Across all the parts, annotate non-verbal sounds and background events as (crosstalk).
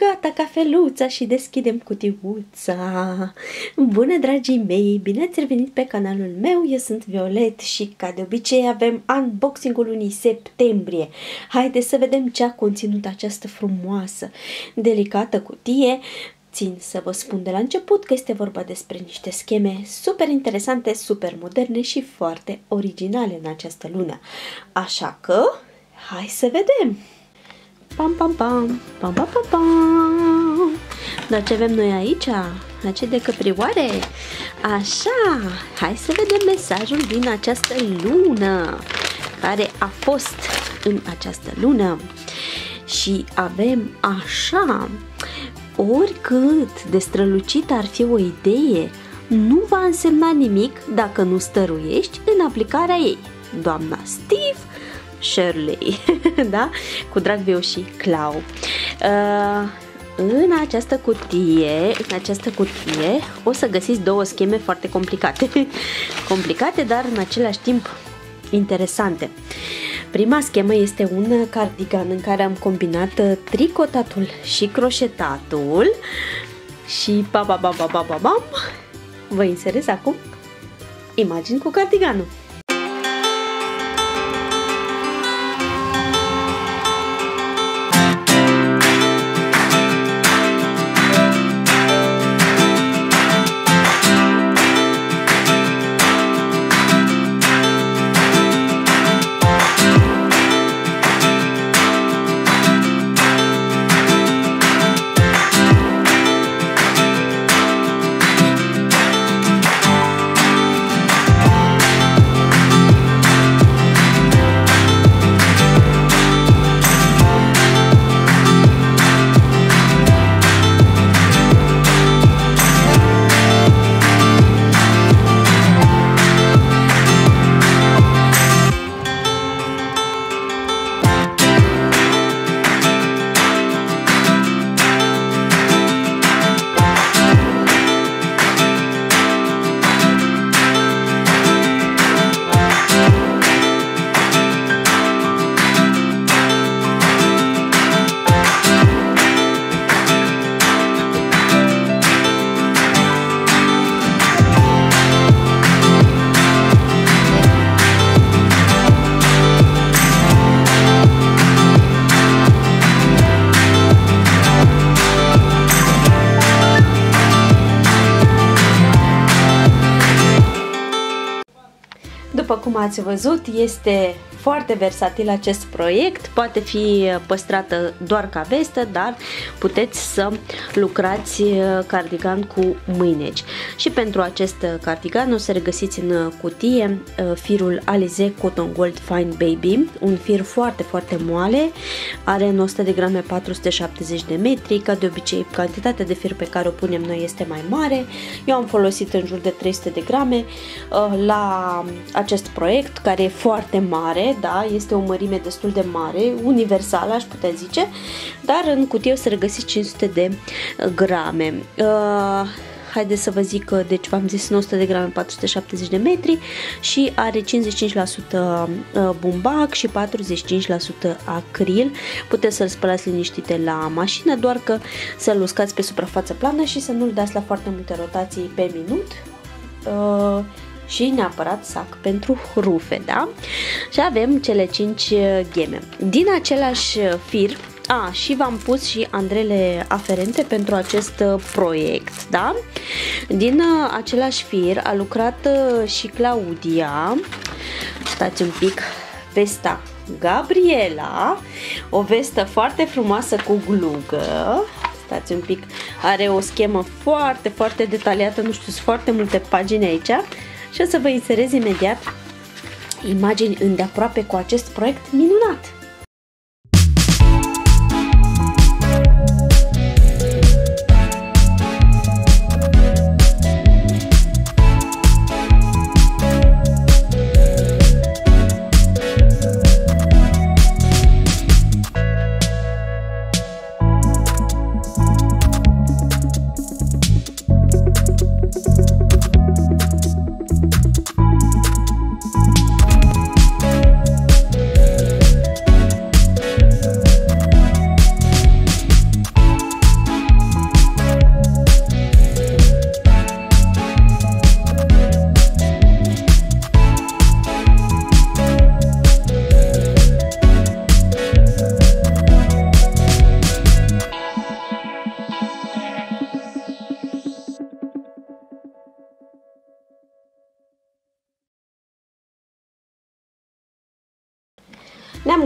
gata cafeluța și deschidem cutiuța. Bună, dragii mei! Bine ați revenit pe canalul meu, eu sunt Violet și ca de obicei avem unboxing-ul lunii septembrie. Haideți să vedem ce a conținut această frumoasă, delicată cutie. Țin să vă spun de la început că este vorba despre niște scheme super interesante, super moderne și foarte originale în această lună. Așa că, hai să vedem! Pam, pam, pam, pam, pam, pam, pam. Dar ce avem noi aici? La ce de căprioare? Așa, hai să vedem mesajul din această lună, care a fost în această lună. Și avem așa, oricât de strălucit ar fi o idee, nu va însemna nimic dacă nu stăruiești în aplicarea ei. Doamna Steve Shirley, (laughs) da? Cu drag viu și Clau. Uh, în această cutie, în această cutie o să găsiți două scheme foarte complicate. (laughs) complicate, dar în același timp interesante. Prima schemă este un cardigan în care am combinat tricotatul și croșetatul și ba ba ba ba ba ba bam vă inserez acum imagini cu cardiganul. După cum ați văzut, este foarte versatil acest proiect, poate fi păstrată doar ca vestă, dar puteți să lucrați cardigan cu mâineci. Și pentru acest cardigan o să regăsiți în cutie uh, firul Alize Cotton Gold Fine Baby, un fir foarte, foarte moale, are în 100 de grame 470 de metri, ca de obicei cantitatea de fir pe care o punem noi este mai mare, eu am folosit în jur de 300 de grame uh, la acest proiect care e foarte mare, da, este o mărime destul de mare, universală aș putea zice, dar în cutie o să regăsiți 500 de grame. Uh, haideți să vă zic că, deci v-am zis 900 de grame, 470 de metri și are 55% uh, bumbac și 45% acril. Puteți să-l spălați liniștite la mașină, doar că să-l uscați pe suprafață plană și să nu-l dați la foarte multe rotații pe minut. Uh, și neapărat sac pentru rufe, da? Și avem cele 5 uh, gheme. Din același uh, fir, a, și v-am pus și andrele aferente pentru acest uh, proiect, da? Din același fir a lucrat și Claudia, stați un pic, vesta Gabriela, o vestă foarte frumoasă cu glugă, stați un pic, are o schemă foarte, foarte detaliată, nu știu, sunt foarte multe pagini aici, și o să vă inserez imediat imagini îndeaproape cu acest proiect minunat.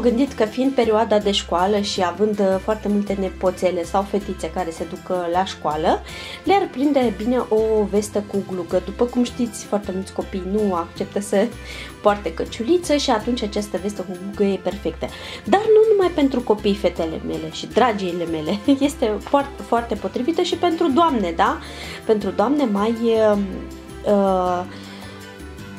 Gândit că fiind perioada de școală și având uh, foarte multe nepoțele sau fetițe care se duc uh, la școală, le-ar prinde bine o vestă cu glugă. După cum știți, foarte mulți copii nu acceptă să (laughs) poarte căciuliță și atunci această vestă cu glugă e perfectă. Dar nu numai pentru copii, fetele mele și dragiile mele, (laughs) este foarte, foarte potrivită și pentru doamne, da? Pentru doamne mai... Uh, uh,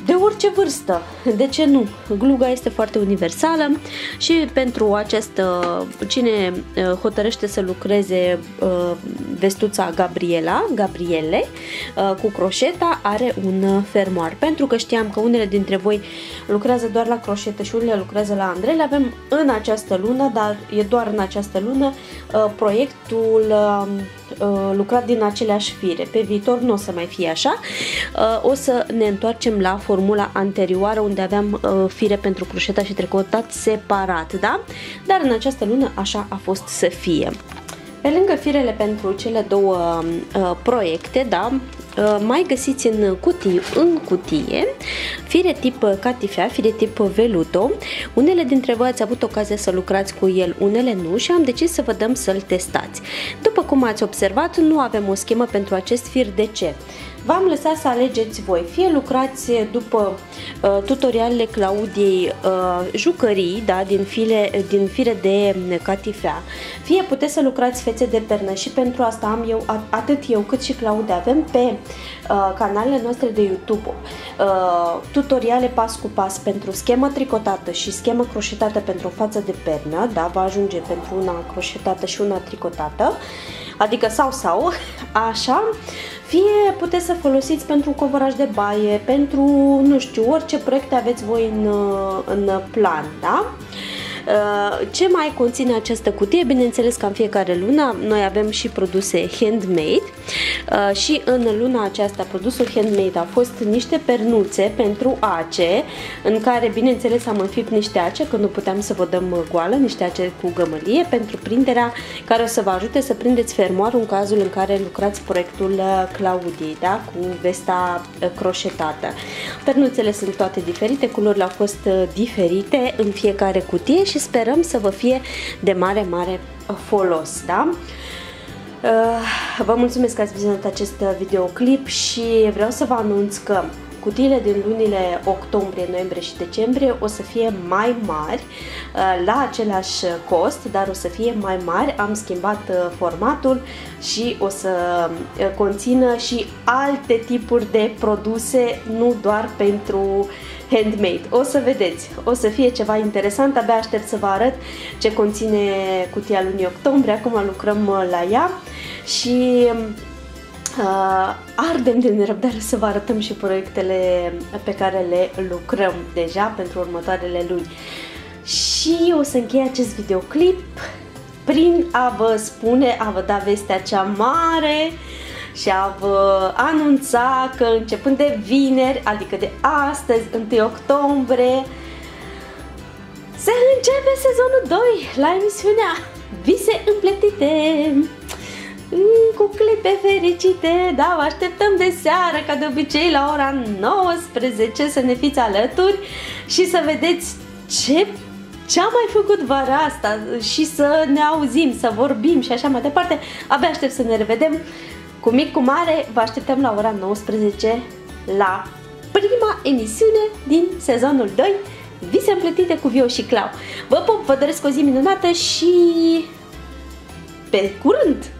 de orice vârstă. De ce nu? Gluga este foarte universală și pentru această, cine uh, hotărăște să lucreze uh, vestuța Gabriela, Gabriele, uh, cu croșeta, are un fermoar. Pentru că știam că unele dintre voi lucrează doar la croșetă și unele lucrează la andrele, avem în această lună, dar e doar în această lună, proiectul lucrat din aceleași fire. Pe viitor nu o să mai fie așa. O să ne întoarcem la formula anterioară unde aveam uh, fire pentru crușeta și tricotat separat, da? Dar în această lună așa a fost să fie. Pe lângă firele pentru cele două uh, proiecte, da, uh, mai găsiți în cutie, în cutie fire tip catifea, fire tip veluto. Unele dintre voi ați avut ocazia să lucrați cu el, unele nu și am decis să vă dăm să-l testați. După cum ați observat, nu avem o schemă pentru acest fir. De ce? V-am lăsat să alegeți voi, fie lucrați după uh, tutorialele Claudiei uh, jucării, da, din, file, din fire de catifea, fie puteți să lucrați fețe de pernă. Și pentru asta am eu, atât eu cât și Claudia, avem pe uh, canalele noastre de YouTube uh, tutoriale pas cu pas pentru schemă tricotată și schemă croșetată pentru o față de pernă, da, va ajunge pentru una croșetată și una tricotată, adică sau sau, așa, fie puteți să folosiți pentru covoraj de baie, pentru, nu știu, orice proiecte aveți voi în, în plan, da? Uh, ce mai conține această cutie? Bineînțeles că în fiecare lună noi avem și produse handmade uh, și în luna aceasta produsul handmade a fost niște pernuțe pentru ace în care bineînțeles am înfipt niște ace că nu puteam să vă dăm goală, niște ace cu gămălie pentru prinderea care o să vă ajute să prindeți fermoarul în cazul în care lucrați proiectul uh, Claudiei, da? cu vesta croșetată. Pernuțele sunt toate diferite, culorile au fost diferite în fiecare cutie și și sperăm să vă fie de mare, mare folos, da? Uh, vă mulțumesc că ați vizionat acest videoclip și vreau să vă anunț că cutiile din lunile octombrie, noiembrie și decembrie o să fie mai mari uh, la același cost, dar o să fie mai mari. Am schimbat uh, formatul și o să conțină și alte tipuri de produse, nu doar pentru uh, handmade. O să vedeți, o să fie ceva interesant, abia aștept să vă arăt ce conține cutia lunii octombrie, acum lucrăm uh, la ea și uh, ardem de nerăbdare să vă arătăm și proiectele pe care le lucrăm deja pentru următoarele luni. Și o să închei acest videoclip prin a vă spune, a vă da vestea cea mare și a vă anunța că începând de vineri, adică de astăzi, 1 octombrie, se începe sezonul 2 la emisiunea Vise împletite mm, cu clipe fericite, da, vă așteptăm de seară, ca de obicei, la ora 19 să ne fiți alături și să vedeți ce ce am mai făcut vara asta și să ne auzim, să vorbim și așa mai departe. Abia aștept să ne revedem. Cu mic, cu mare, vă așteptăm la ora 19 la prima emisiune din sezonul 2, Vise împletite cu Vio și Clau. Vă pup, vă doresc o zi minunată și pe curând!